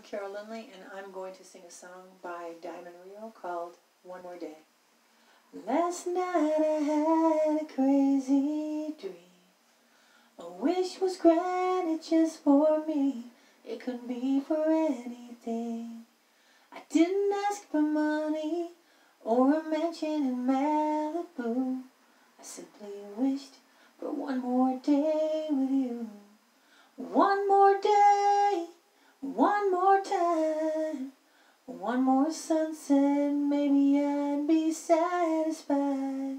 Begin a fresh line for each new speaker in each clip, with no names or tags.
I'm Carol Lindley, and I'm going to sing a song by Diamond Rio called One More Day. Last night I had a crazy dream. A wish was granted just for me. It couldn't be for anything. I didn't ask for money or a mansion in Malibu. I simply wished for one more day with you. One more day, one more time, one more sunset, maybe I'd be satisfied.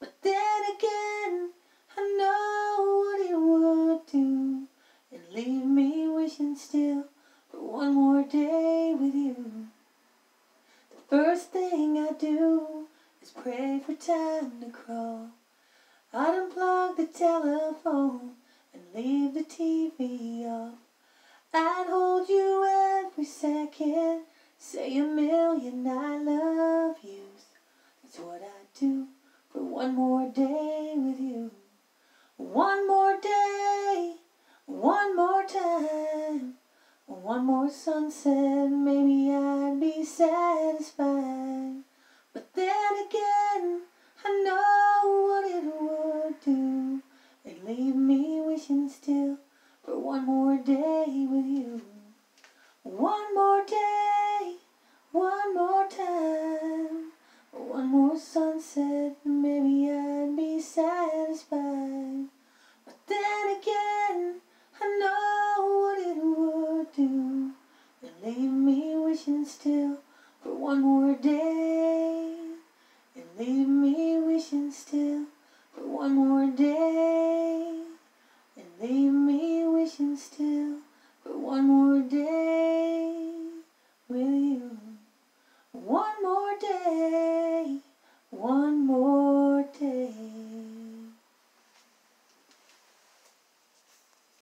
But then again, I know what it would do and leave me wishing still for one more day with you. The first thing I do is pray for time to crawl. I'd unplug the telephone and leave the TV off. I'd hold you every second, say a million I love yous. That's what I'd do for one more day with you. One more day, one more time, one more sunset, maybe I'd be satisfied. But then again, I know what it would do. It'd leave me wishing still for one more day with you. One more day, one more time, one more sunset, maybe I'd be satisfied. But then again, I know what it would do. It'd leave me wishing still for one more day. It'd leave me day. One more.